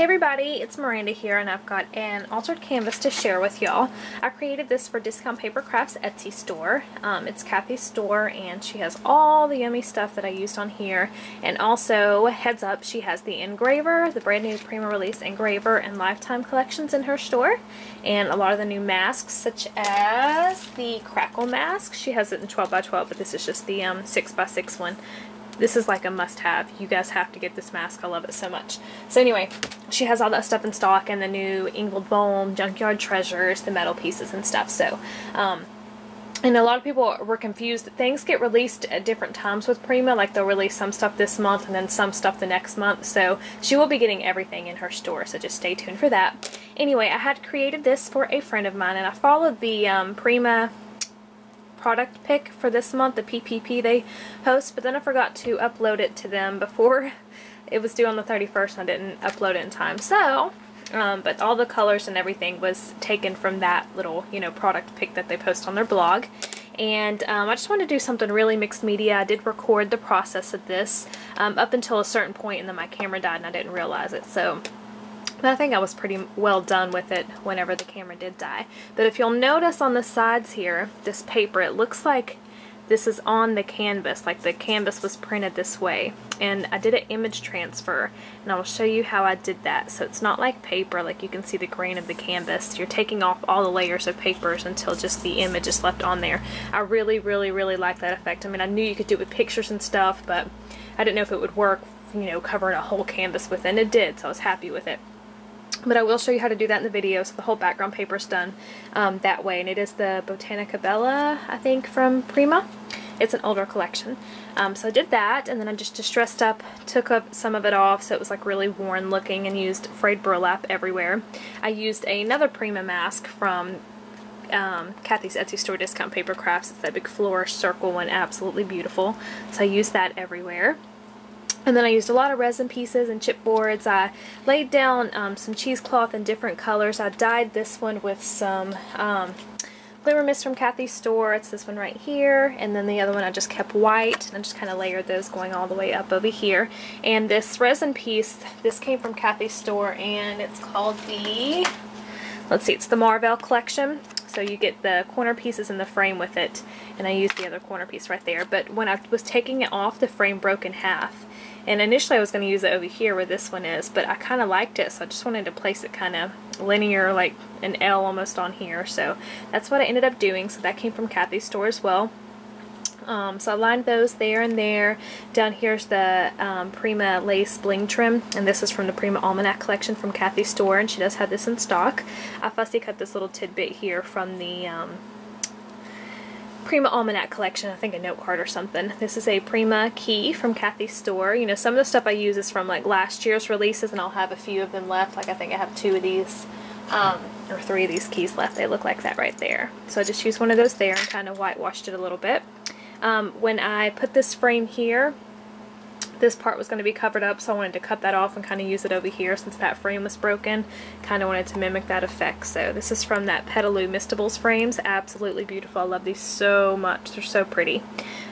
Hey everybody, it's Miranda here and I've got an altered canvas to share with y'all. I created this for Discount Paper Crafts Etsy store. Um, it's Kathy's store and she has all the yummy stuff that I used on here and also, heads up, she has the engraver, the brand new Prima release engraver and lifetime collections in her store and a lot of the new masks such as the Crackle mask. She has it in 12 by 12 but this is just the um, 6 by 6 one this is like a must-have. You guys have to get this mask. I love it so much. So anyway, she has all that stuff in stock and the new Ingold Bohm Junkyard Treasures, the metal pieces and stuff. So, um, and a lot of people were confused. Things get released at different times with Prima. Like they'll release some stuff this month and then some stuff the next month. So she will be getting everything in her store. So just stay tuned for that. Anyway, I had created this for a friend of mine and I followed the um, Prima product pick for this month, the PPP they host, but then I forgot to upload it to them before it was due on the 31st I didn't upload it in time. So, um, but all the colors and everything was taken from that little, you know, product pick that they post on their blog. And um, I just wanted to do something really mixed media. I did record the process of this um, up until a certain point and then my camera died and I didn't realize it. So but I think I was pretty well done with it whenever the camera did die. But if you'll notice on the sides here, this paper, it looks like this is on the canvas, like the canvas was printed this way. And I did an image transfer, and I will show you how I did that. So it's not like paper, like you can see the grain of the canvas. You're taking off all the layers of papers until just the image is left on there. I really, really, really like that effect. I mean, I knew you could do it with pictures and stuff, but I didn't know if it would work, you know, covering a whole canvas with it, and it did, so I was happy with it. But I will show you how to do that in the video, so the whole background paper is done um, that way. And it is the Botanica Bella, I think, from Prima. It's an older collection. Um, so I did that, and then I just distressed up, took up some of it off so it was like really worn looking, and used frayed burlap everywhere. I used another Prima mask from um, Kathy's Etsy store discount paper crafts. It's that big flourish circle one, absolutely beautiful. So I used that everywhere. And then I used a lot of resin pieces and chipboards. I laid down um, some cheesecloth in different colors. I dyed this one with some um, Glimmer Mist from Kathy's store. It's this one right here. And then the other one I just kept white. And I just kind of layered those going all the way up over here. And this resin piece, this came from Kathy's store. And it's called the, let's see, it's the Marvel collection. So you get the corner pieces in the frame with it. And I used the other corner piece right there. But when I was taking it off, the frame broke in half. And initially I was going to use it over here where this one is, but I kind of liked it, so I just wanted to place it kind of linear, like an L almost on here. So that's what I ended up doing. So that came from Kathy's store as well. Um, so I lined those there and there. Down here's the um, Prima Lace Bling Trim, and this is from the Prima Almanac collection from Kathy's store, and she does have this in stock. I fussy cut this little tidbit here from the um, Prima Almanac collection, I think a note card or something. This is a Prima key from Kathy's store. You know, some of the stuff I use is from like last year's releases and I'll have a few of them left. Like I think I have two of these, um, or three of these keys left. They look like that right there. So I just used one of those there and kind of whitewashed it a little bit. Um, when I put this frame here, this part was going to be covered up so I wanted to cut that off and kind of use it over here since that frame was broken. Kind of wanted to mimic that effect. So this is from that Petaloo Mistables frames. Absolutely beautiful. I love these so much. They're so pretty.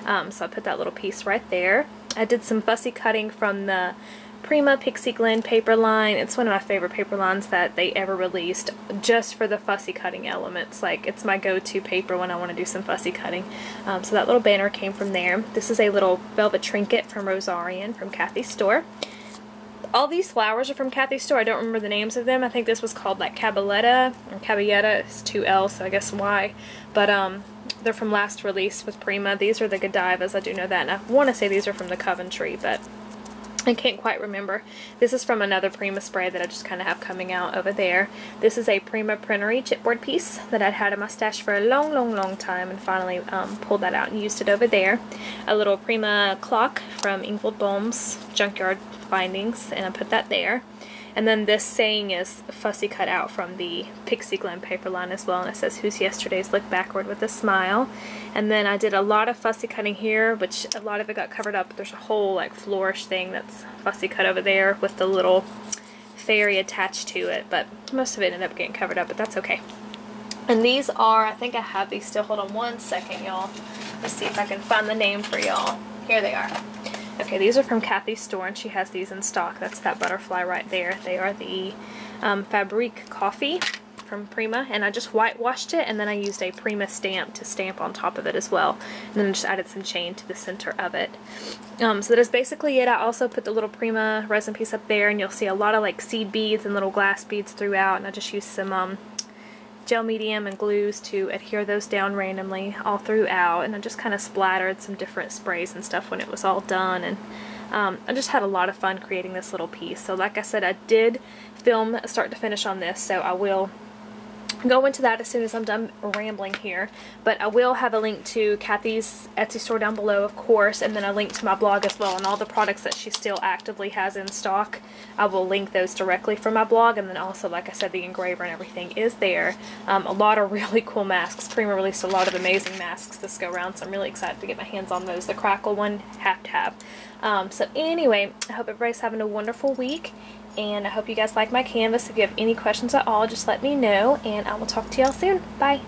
Um, so I put that little piece right there. I did some fussy cutting from the Prima Pixie Glen paper line. It's one of my favorite paper lines that they ever released just for the fussy cutting elements. Like it's my go-to paper when I want to do some fussy cutting. Um, so that little banner came from there. This is a little velvet trinket from Rosarian from Kathy's store. All these flowers are from Kathy's store. I don't remember the names of them. I think this was called like Caballetta or Caballetta. It's two L, so I guess Y. But um, they're from last release with Prima. These are the Godivas. I do know that. And I want to say these are from the Coventry, but I can't quite remember. This is from another Prima spray that I just kind of have coming out over there. This is a Prima Printery chipboard piece that I'd had in my stash for a long, long, long time and finally um, pulled that out and used it over there. A little Prima clock from Ingold Bohm's Junkyard Findings and I put that there. And then this saying is fussy cut out from the Pixie Glen paper line as well, and it says, Who's yesterday's look backward with a smile. And then I did a lot of fussy cutting here, which a lot of it got covered up. There's a whole like flourish thing that's fussy cut over there with the little fairy attached to it, but most of it ended up getting covered up, but that's okay. And these are, I think I have these still. Hold on one second, y'all. Let's see if I can find the name for y'all. Here they are. Okay, these are from Kathy's store, and she has these in stock. That's that butterfly right there. They are the um, Fabrique Coffee from Prima and I just whitewashed it and then I used a Prima stamp to stamp on top of it as well and then I just added some chain to the center of it. Um, so that is basically it. I also put the little Prima resin piece up there and you'll see a lot of like seed beads and little glass beads throughout and I just used some um, gel medium and glues to adhere those down randomly all throughout and I just kind of splattered some different sprays and stuff when it was all done and um, I just had a lot of fun creating this little piece. So like I said, I did film start to finish on this, so I will go into that as soon as I'm done rambling here. But I will have a link to Kathy's Etsy store down below, of course, and then a link to my blog as well, and all the products that she still actively has in stock. I will link those directly from my blog, and then also, like I said, the engraver and everything is there. Um, a lot of really cool masks. Prima released a lot of amazing masks this go around, so I'm really excited to get my hands on those. The Crackle one, have to have. Um, so anyway, I hope everybody's having a wonderful week, and I hope you guys like my canvas. If you have any questions at all, just let me know, and I will talk to y'all soon. Bye!